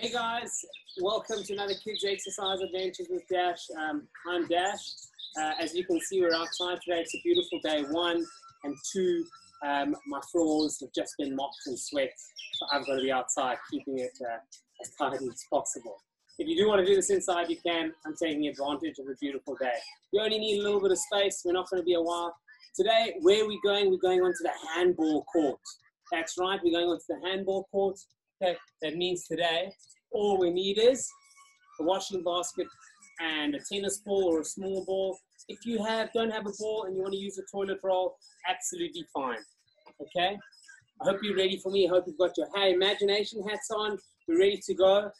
Hey guys, welcome to another Kids Exercise Adventures with Dasch. Um, I'm Dasch. Uh, as you can see, we're outside today. It's a beautiful day. One and two, um, my floors have just been mopped and swept. So I've got to be outside keeping it uh, as tidy as possible. If you do want to do this inside, you can. I'm taking advantage of a beautiful day. You only need a little bit of space. We're not going to be a while. Today, where are we going? We're going onto the handball court. That's right, we're going onto the handball court. Okay, that means today, all we need is a washing basket and a tennis ball or a small ball. If you have don't have a ball and you want to use a toilet roll, absolutely fine. Okay? I hope you're ready for me. I hope you've got your hey, imagination hats on. We're ready to go.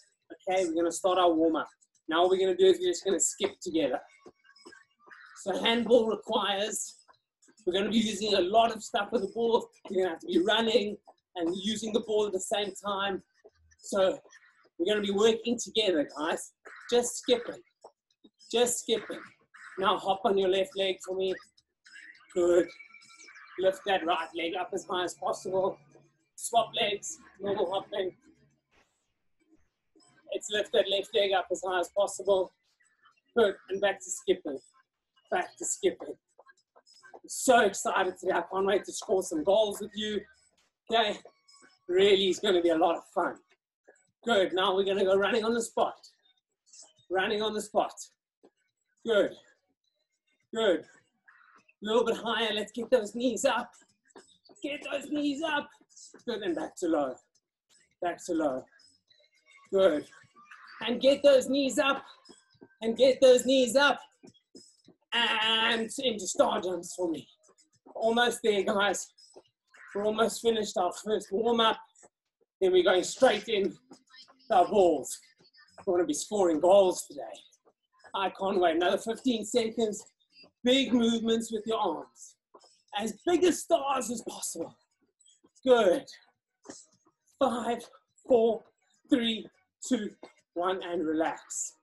Okay, we're gonna start our warm-up. Now what we're gonna do is we're just gonna skip together. So handball requires, we're gonna be using a lot of stuff with the ball. You're gonna have to be running and using the ball at the same time. So we're gonna be working together, guys. Just skipping, just skipping. Now hop on your left leg for me. Good. Lift that right leg up as high as possible. Swap legs, normal hopping. Let's lift that left leg up as high as possible. Good, and back to skipping. Back to skipping. I'm so excited today. I can't wait to score some goals with you. Okay, really is going to be a lot of fun. Good, now we're going to go running on the spot. Running on the spot. Good, good. A little bit higher, let's get those knees up. Get those knees up. Good, and back to low. Back to low. Good. And get those knees up. And get those knees up. And into star jumps for me. Almost there, guys. We're almost finished our first warm up. Then we're going straight in our balls. We're going to be scoring goals today. I can't wait. Another 15 seconds. Big movements with your arms. As big as stars as possible. Good. Five, four, three, two, one, and relax.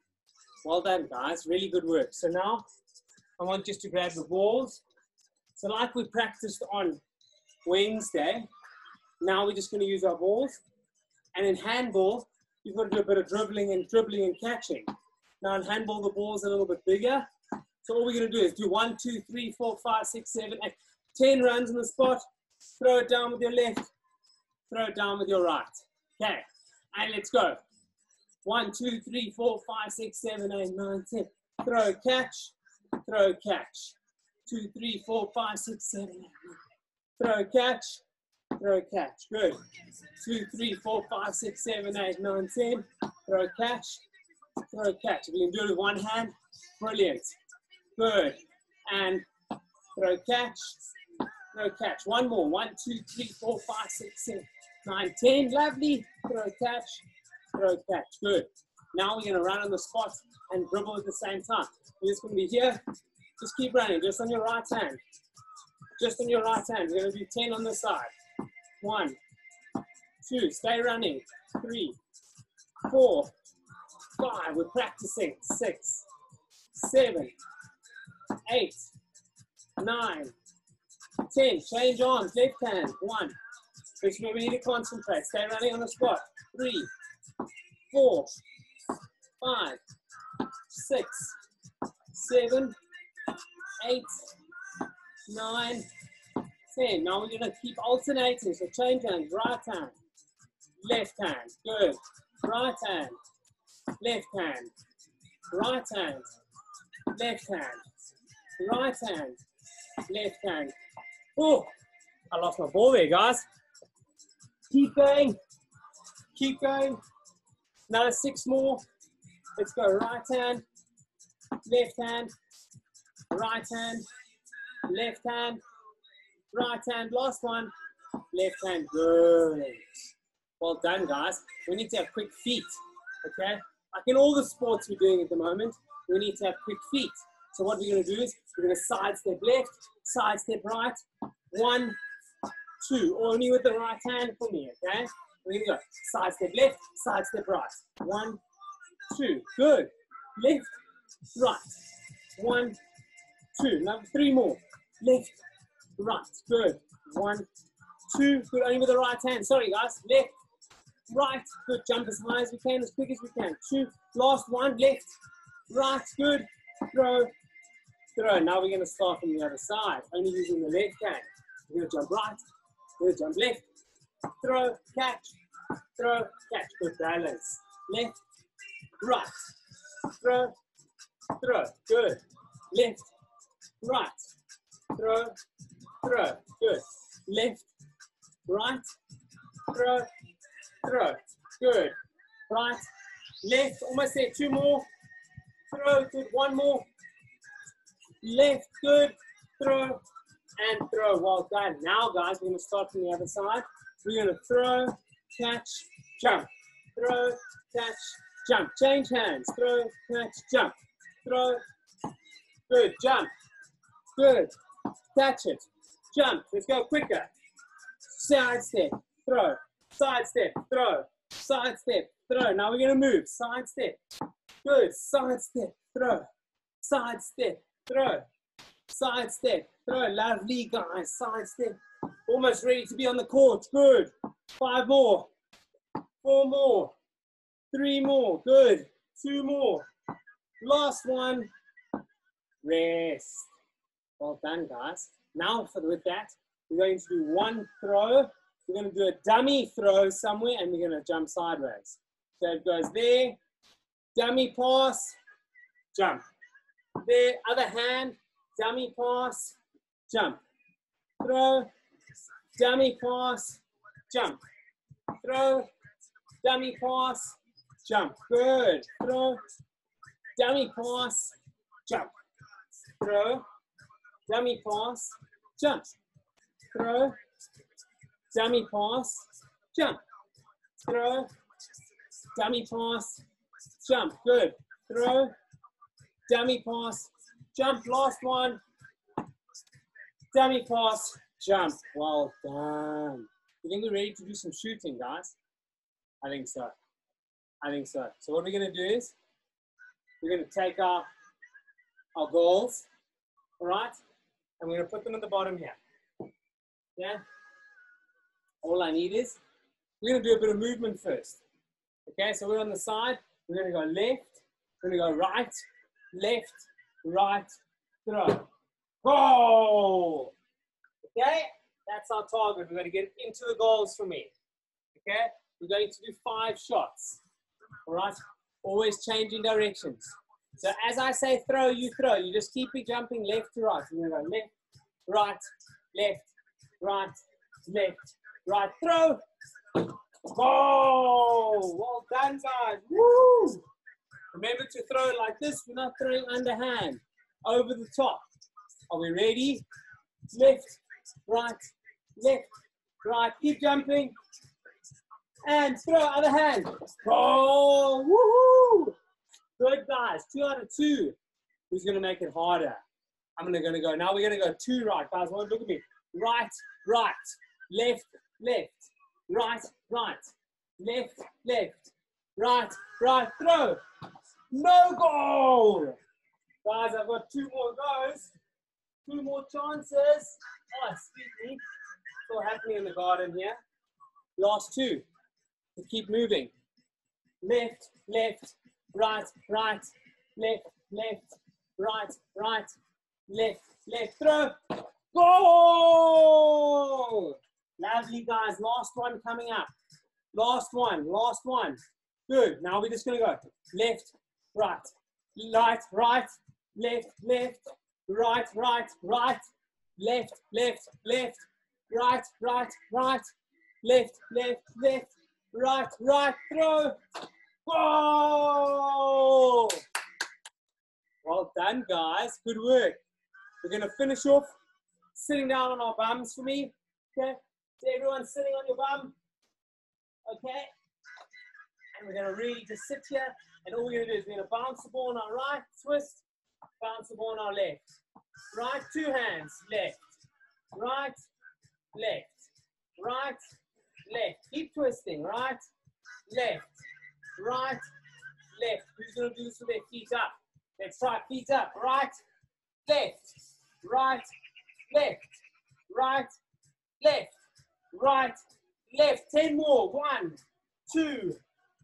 Well done, guys. Really good work. So now I want just to grab the balls. So like we practiced on Wednesday, now we're just going to use our balls. And in handball, you've got to do a bit of dribbling and dribbling and catching. Now in handball, the ball's a little bit bigger. So all we're going to do is do one, two, three, four, five, six, seven, eight, ten runs in the spot. Throw it down with your left. Throw it down with your right. Okay, and let's go. One, two, three, four, five, six, seven, eight, nine, ten. Throw, catch, throw, catch. Two, three, four, five, six, seven, eight, nine. Throw, a catch, throw, a catch. Good. Two, three, four, five, six, seven, eight, nine, ten. Throw, a catch, throw, a catch. You can do it with one hand, brilliant. Good. And throw, a catch, throw, catch. One more. One, two, three, four, five, six, seven, nine, ten. Lovely. Throw, catch, throw, catch. Good. Now we're going to run on the spot and dribble at the same time. You're just going to be here. Just keep running, just on your right hand. Just on your right hand. We're going to do 10 on this side. One, two, stay running. Three, four, five. We're practicing. Six, seven, eight, nine, ten. Change arms, left hand. One. This is where we need to concentrate. Stay running on the spot. Three, four, five, six, seven, eight, nine, ten. Now we're going to keep alternating. So change hands. Right hand, left hand. Good. Right hand, left hand, right hand, left hand, right hand, left hand. Oh, I lost my ball there, guys. Keep going. Keep going. Another six more. Let's go right hand, left hand, right hand, left hand, right hand. Last one, left hand. Good. Well done, guys. We need to have quick feet, okay? Like in all the sports we're doing at the moment, we need to have quick feet. So what we're going to do is we're going to side step left, side step right. One, two. Only with the right hand for me, okay? We're to go side step left, side step right. One, two. Good. Left, right. One, two. Now three more. Left, right. Good. One, two. Good. Only with the right hand. Sorry, guys. Left, right, good. Jump as high as we can, as quick as we can. Two, last one, left, right, good. Throw, throw. Now we're going to start from the other side, only using the left hand. We're going to jump right, we're going to jump left, throw, catch, throw, catch. Good balance. Left, right, throw, throw. Good. Left, right, throw, throw. Good. Left, right, throw, throw. Good. Right, left, almost there. Two more. Throw, good. One more. Left, good. Throw, and throw. Well done. Now, guys, we're going to start from the other side. We're going to throw, catch, jump. Throw, catch, jump. Change hands. Throw, catch, jump. Throw. Good. Jump. Good. Catch it. Jump. Let's go quicker. Side step. Throw. Side step. Throw. Side step. Throw. Now we're going to move. Side step. Good. Side step. Throw. Side step. Throw. Side step. Throw. Lovely, guys. Side step. Almost ready to be on the court. Good. Five more. Four more. Three more. Good. Two more. Last one. Rest. Well done, guys. Now, for, with that, we're going to do one throw. We're going to do a dummy throw somewhere, and we're going to jump sideways. So it goes there, dummy pass, jump. There, other hand, dummy pass, jump. Throw, dummy pass, jump. Throw, dummy pass, jump. Good. Throw, dummy pass, jump. Throw, dummy pass, jump. Throw, dummy pass, jump. Throw, dummy pass, jump. Good. Throw, dummy pass, jump. Last one. Dummy pass, jump. Well done. You think we're ready to do some shooting, guys? I think so. I think so. So what we're going to do is we're going to take our, our goals, all right? We're going to put them at the bottom here. Yeah? All I need is, we're going to do a bit of movement first. Okay, so we're on the side. We're going to go left. We're going to go right, left, right, throw. Goal! Okay, that's our target. We're going to get into the goals for me. Okay, we're going to do five shots. All right, always changing directions. So as I say throw, you throw. You just keep it jumping left to right. You're going to go left, right, left, right, left, right. Throw. Goal! Well done, guys. Woo! Remember to throw it like this. We're not throwing underhand. Over the top. Are we ready? Left, right, left, right. Keep jumping. And throw other hand. Oh, woohoo! Good guys. Two out of two. Who's gonna make it harder? I'm gonna, gonna go. Now we're gonna go two right, guys. Look at me. Right, right, left, left, right, right, left, left, right, right. Throw. No goal. Guys, I've got two more goes. Two more chances. Oh, excuse me. Still happening in the garden here. Last two. Keep moving. Left, left, right, right, left, left, right, right, left, left. Throw. Goal! Lovely, guys. Last one coming up. Last one, last one. Good. Now we're just going to go left, right, right, right, left, left, right, right, right, left, left, left, right, right, right, left, left, left, right, right, throw. Whoa! Well done, guys. Good work. We're going to finish off sitting down on our bums for me. Okay? So everyone sitting on your bum. Okay? And we're going to really just sit here. And all we're going to do is we're going to bounce the ball on our right, twist, bounce the ball on our left. Right, two hands, left, right, left, right, left. Keep twisting, right, left, right, left. Who's going to do this with their feet up? Let's try feet up, right, left, right, left, right, left, right, left. Ten more. One, two,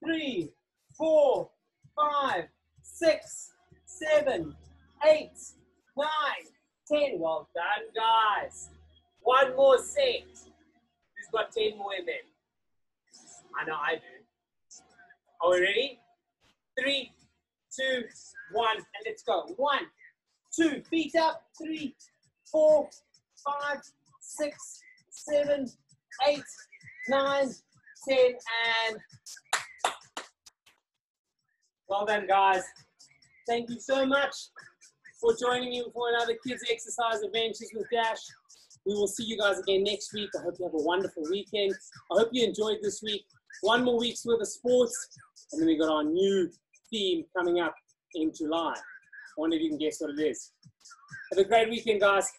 three, four, five, six, seven, eight, nine, ten. Well done, guys. One more set. Who's got ten more in? I know I do. Are we ready? Three, two, one, and let's go. One, two, feet up. Three, four, five, six, seven, eight, nine, ten, and well done, guys. Thank you so much for joining me for another Kids Exercise Adventures with Dasch. We will see you guys again next week. I hope you have a wonderful weekend. I hope you enjoyed this week. One more week's worth of sports, and then we got our new theme coming up in July. I wonder if you can guess what it is. Have a great weekend, guys.